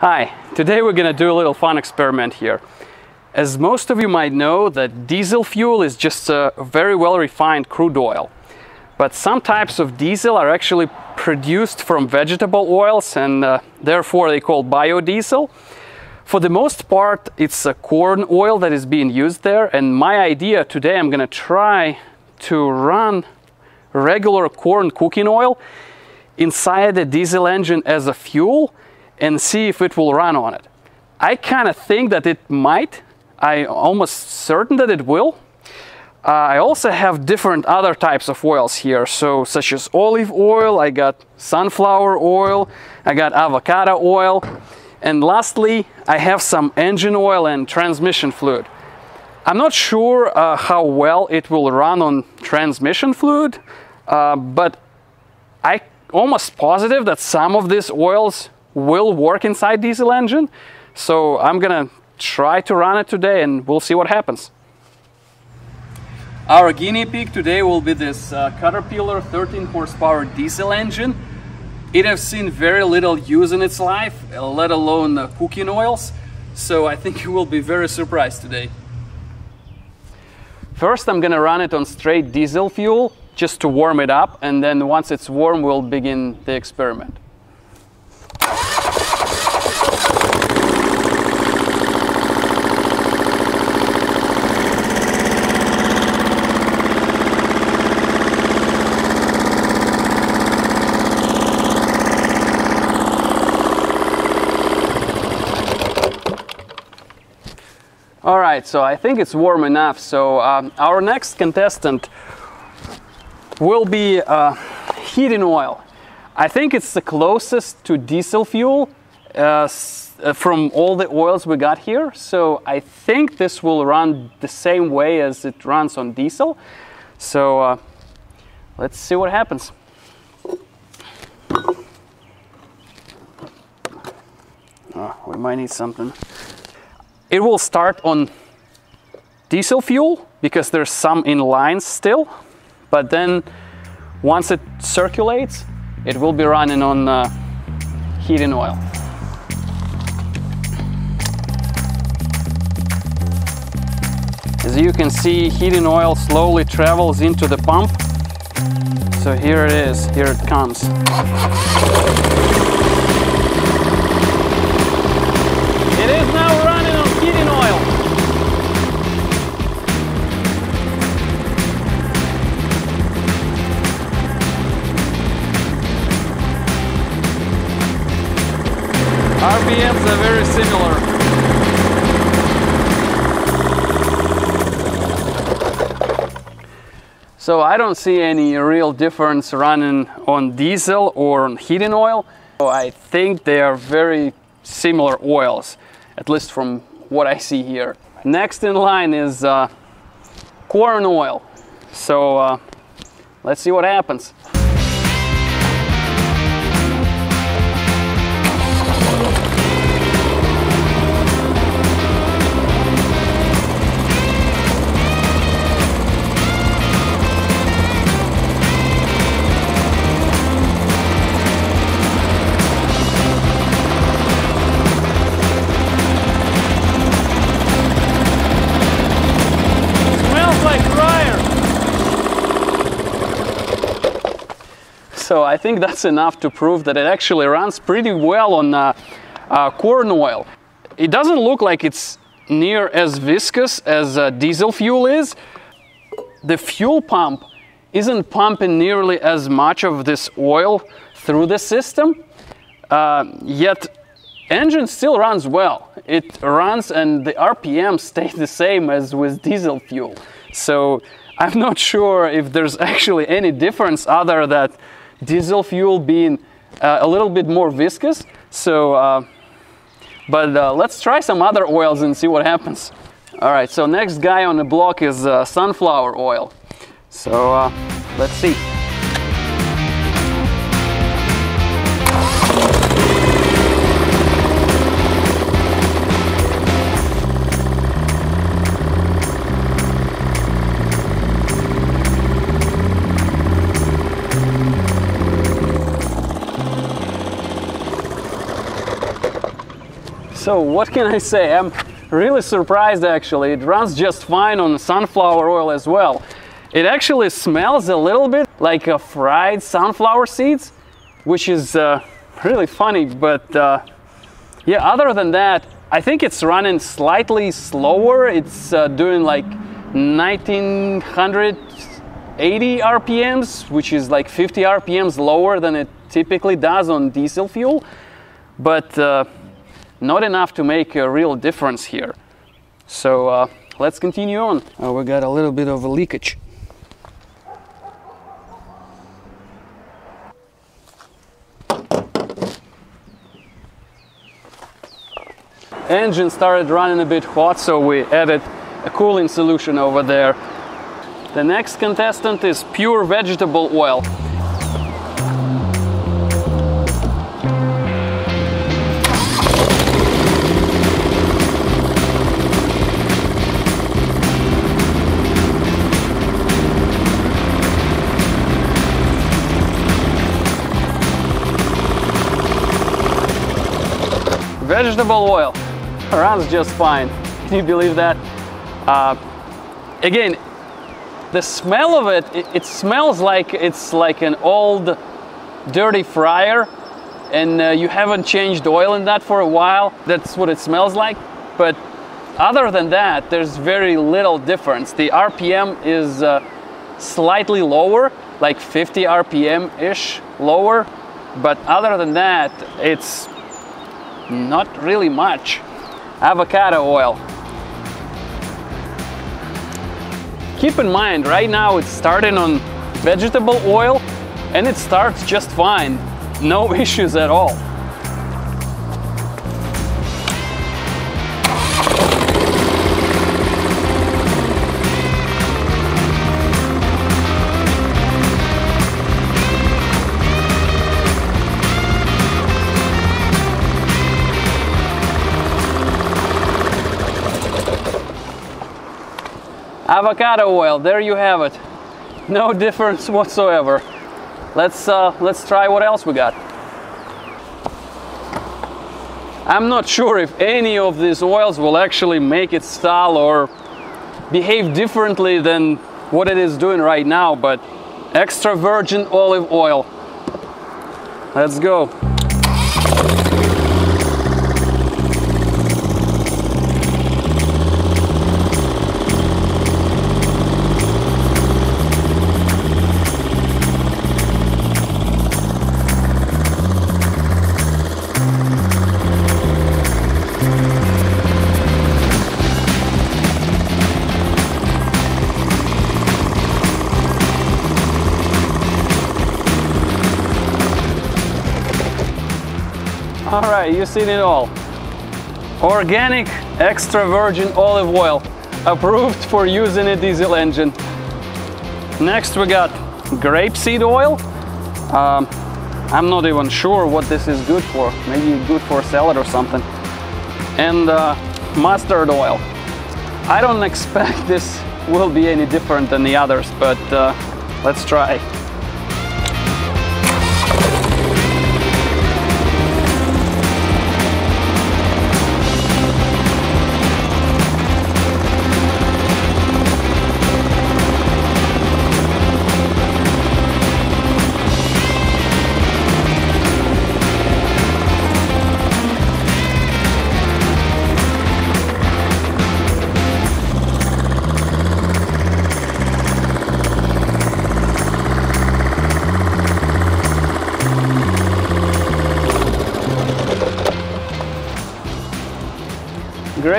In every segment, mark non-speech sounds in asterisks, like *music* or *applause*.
Hi, today we're gonna do a little fun experiment here. As most of you might know that diesel fuel is just a very well refined crude oil. But some types of diesel are actually produced from vegetable oils and uh, therefore they called biodiesel. For the most part, it's a corn oil that is being used there. And my idea today, I'm gonna try to run regular corn cooking oil inside a diesel engine as a fuel and see if it will run on it. I kind of think that it might. I almost certain that it will. Uh, I also have different other types of oils here, so such as olive oil, I got sunflower oil, I got avocado oil, and lastly, I have some engine oil and transmission fluid. I'm not sure uh, how well it will run on transmission fluid, uh, but I almost positive that some of these oils will work inside diesel engine. So I'm gonna try to run it today and we'll see what happens. Our guinea pig today will be this uh, Caterpillar 13 horsepower diesel engine. It has seen very little use in its life, let alone uh, cooking oils. So I think you will be very surprised today. First, I'm gonna run it on straight diesel fuel just to warm it up. And then once it's warm, we'll begin the experiment. All right, so I think it's warm enough. So um, our next contestant will be uh, heating oil. I think it's the closest to diesel fuel uh, uh, from all the oils we got here. So I think this will run the same way as it runs on diesel. So uh, let's see what happens. Oh, we might need something. It will start on diesel fuel because there's some in lines still, but then once it circulates, it will be running on uh, heating oil. As you can see, heating oil slowly travels into the pump. So here it is, here it comes. RPMs are very similar. So I don't see any real difference running on diesel or on heating oil. So I think they are very similar oils, at least from what I see here. Next in line is uh, corn oil. So uh, let's see what happens. So I think that's enough to prove that it actually runs pretty well on uh, uh, corn oil. It doesn't look like it's near as viscous as uh, diesel fuel is. The fuel pump isn't pumping nearly as much of this oil through the system, uh, yet engine still runs well. It runs and the RPM *laughs* stays the same as with diesel fuel. So I'm not sure if there's *laughs* actually any difference other that diesel fuel being uh, a little bit more viscous. So, uh, but uh, let's try some other oils and see what happens. All right, so next guy on the block is uh, sunflower oil. So uh, let's see. So what can I say? I'm really surprised actually. It runs just fine on sunflower oil as well. It actually smells a little bit like a fried sunflower seeds, which is uh, really funny, but uh, yeah, other than that, I think it's running slightly slower. It's uh, doing like 1980 RPMs, which is like 50 RPMs lower than it typically does on diesel fuel, but uh, not enough to make a real difference here. So uh, let's continue on. Oh, we got a little bit of a leakage. engine started running a bit hot, so we added a cooling solution over there. The next contestant is pure vegetable oil. Vegetable oil runs just fine. Can you believe that? Uh, again, the smell of it, it, it, smells like it's like an old dirty fryer and uh, you haven't changed oil in that for a while. That's what it smells like. But other than that, there's very little difference. The RPM is uh, slightly lower, like 50 RPM-ish lower. But other than that, it's not really much avocado oil. Keep in mind, right now it's starting on vegetable oil and it starts just fine. No *laughs* issues at all. Avocado oil there you have it. No *laughs* difference whatsoever. Let's uh, let's try what else we got. I'm not sure if any of these oils will actually make it style or behave differently than what it is doing right now but extra virgin olive oil. Let's go All right, you've seen it all. Organic extra virgin olive oil, approved for use in a diesel engine. Next we got grapeseed oil. Um, I'm not even sure what this is good for. Maybe good for salad or something. And uh, mustard oil. I don't *laughs* expect this will be any different than the others, but uh, let's try.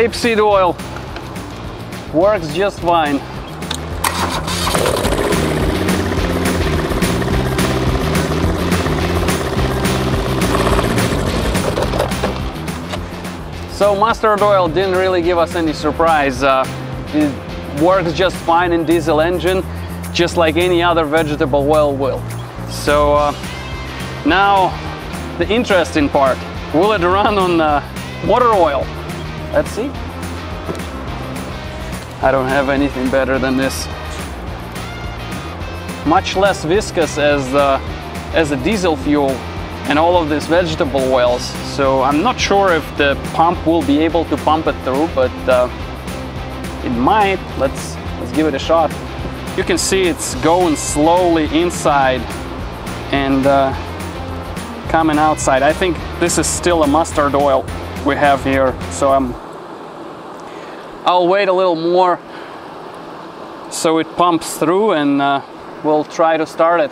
Grapeseed oil works just fine. So mustard oil didn't really give us any surprise. Uh, it works just fine in diesel engine, just like any other vegetable oil will. So uh, now the interesting part, will it run on uh, motor oil? Let's see. I don't have anything better than this. Much less viscous as, uh, as a diesel fuel and all of these vegetable oils. So I'm not sure if the pump will be able to pump it through, but uh, it might. Let's let's give it a shot. You can see it's going slowly inside and uh, coming outside. I think this is still a mustard oil we have here, so I'm. I'll wait a little more so it pumps through and uh, we'll try to start it.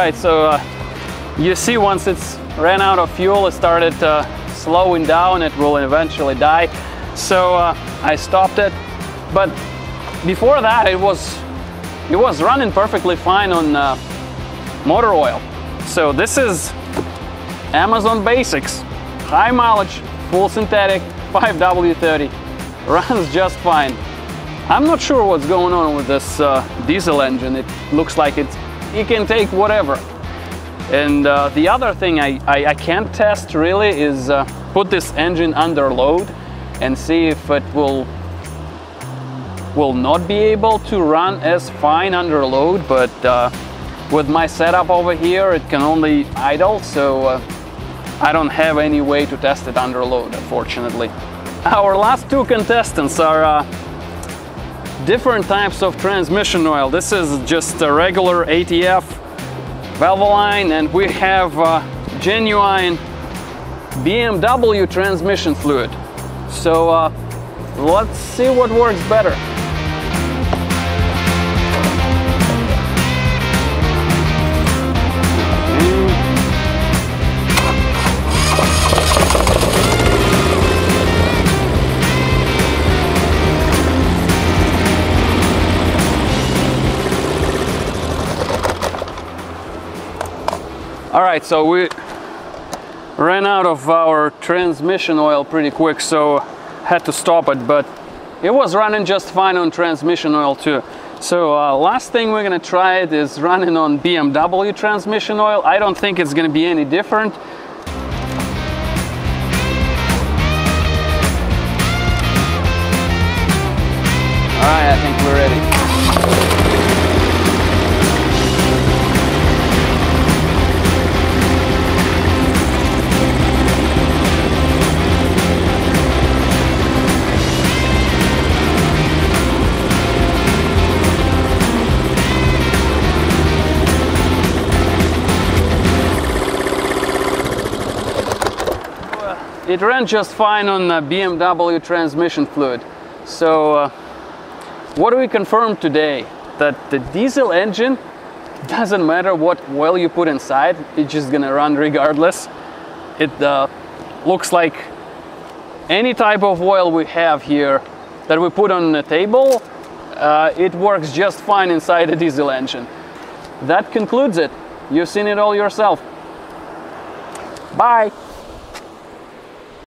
Right, so uh, you see once it's ran out of fuel, it started uh, slowing down, it will eventually die. So uh, I stopped it, but before that it was, it was running perfectly fine on uh, motor oil. So this is Amazon Basics, high mileage, full synthetic, 5W30, *laughs* runs just fine. I'm not sure what's going on with this uh, diesel engine. It looks like it's you can take whatever. And uh, the other thing I, I, I, can't test really is uh, put this engine under load and see if it will will not be able to run as fine under load but uh, with my setup over here it can only idle so uh, I don't have any way to test it under load unfortunately. Our last two contestants are uh, different types of transmission oil. This is just a regular ATF Valvoline and we have uh, genuine BMW transmission fluid. So uh, let's see what works better. Right, so we ran out of our transmission oil pretty quick, so had to stop it, but it was running just fine on transmission oil too. So uh, last thing we're gonna try it is running on BMW transmission oil. I don't think it's gonna be any different. All right, I think we're ready. It ran just fine on the BMW transmission fluid. So uh, what do we confirm today? That the diesel engine *laughs* doesn't matter what oil you put inside, it's just gonna run regardless. It uh, looks like any type of oil we have here that we put on the table, uh, it works just fine inside a diesel engine. That concludes it. You've seen it all yourself. Bye.